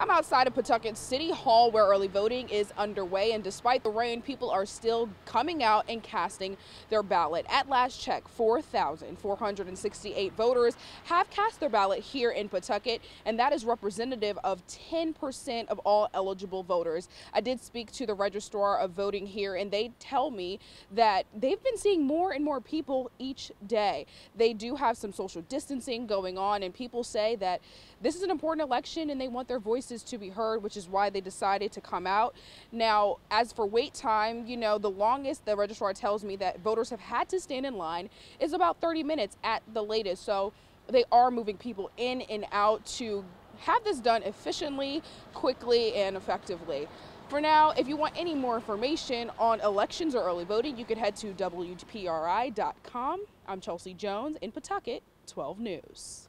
I'm outside of Pawtucket City Hall where early voting is underway, and despite the rain, people are still coming out and casting their ballot. At last check, 4,468 voters have cast their ballot here in Pawtucket, and that is representative of 10% of all eligible voters. I did speak to the registrar of voting here, and they tell me that they've been seeing more and more people each day. They do have some social distancing going on, and people say that this is an important election and they want their voice voices to be heard, which is why they decided to come out. Now, as for wait time, you know, the longest the registrar tells me that voters have had to stand in line is about 30 minutes at the latest. So they are moving people in and out to have this done efficiently, quickly, and effectively. For now, if you want any more information on elections or early voting, you can head to WPRI.com. I'm Chelsea Jones in Pawtucket, 12 News.